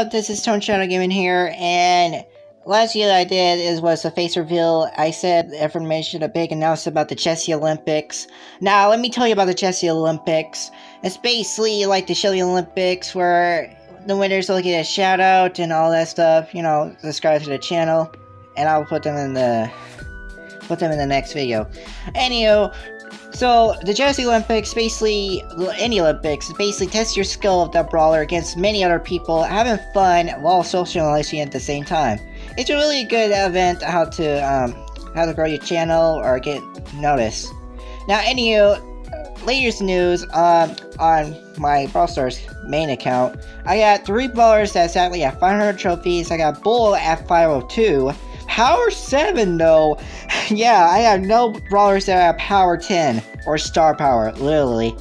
up? This is Tone Shadow Gaming here, and last year I did is was a face reveal. I said information, a big announcement about the Jessie Olympics. Now, let me tell you about the Jessie Olympics. It's basically like the Shelly Olympics, where the winners will get a shout out and all that stuff. You know, subscribe to the channel, and I'll put them in the put them in the next video. Anywho, so, the Jessie Olympics, basically, any Olympics, basically test your skill of the brawler against many other people, having fun while socializing at the same time. It's a really good event how to, um, how to grow your channel or get noticed. Now, anywho, latest news, um, on my Brawl Stars main account, I got three brawlers that's exactly at 500 trophies, I got Bull at 502, Power 7 though, yeah, I have no brawlers that have power 10 or star power, literally.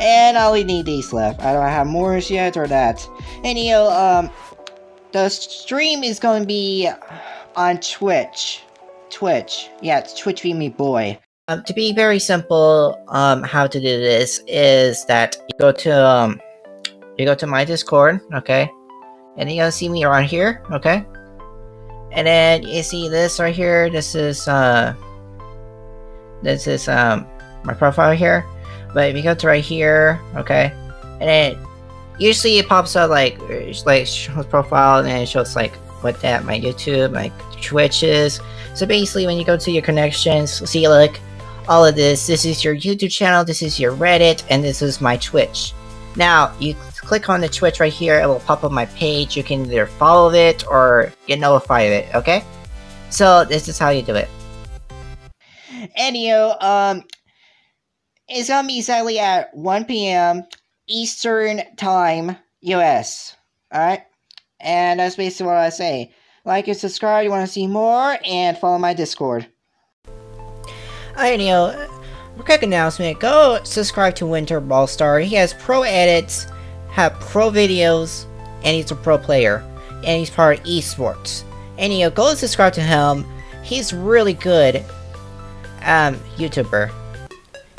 And I only need these left. I don't have more yet or that. Anyhow, um, the stream is going to be on Twitch. Twitch. Yeah, it's Twitch Be Me Boy. Um, to be very simple, um, how to do this is that you go to, um, you go to my Discord, okay? And you're gonna see me around here, okay? And then you see this right here. This is uh, this is um my profile here. But if you go to right here, okay, and then usually it pops up like like shows profile and then it shows like what that my YouTube, my Twitch is. So basically, when you go to your connections, see like all of this. This is your YouTube channel. This is your Reddit, and this is my Twitch. Now you click on the Twitch right here, it will pop up my page. You can either follow it or get notified of it, okay? So this is how you do it. Anywho, um, it's gonna be exactly at 1 p.m. Eastern Time, US. Alright? And that's basically what I say. Like and subscribe, you want to see more, and follow my Discord. Alright, Neil. Quick announcement, go subscribe to Winter Ballstar. He has pro edits, have pro videos, and he's a pro player. And he's part of esports. Know, go subscribe to him. He's really good um, YouTuber.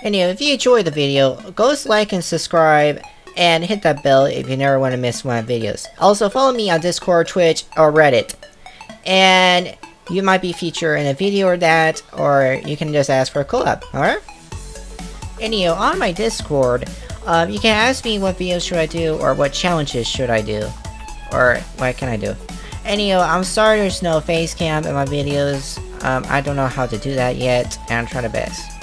Know, if you enjoyed the video, go like and subscribe and hit that bell if you never want to miss one of my videos. Also, follow me on Discord, Twitch, or Reddit. And you might be featured in a video or that, or you can just ask for a collab, alright? Anyway, on my Discord, um, you can ask me what videos should I do, or what challenges should I do, or what can I do. Anyway, I'm sorry there's no face cam in my videos. Um, I don't know how to do that yet, and I'm trying to best.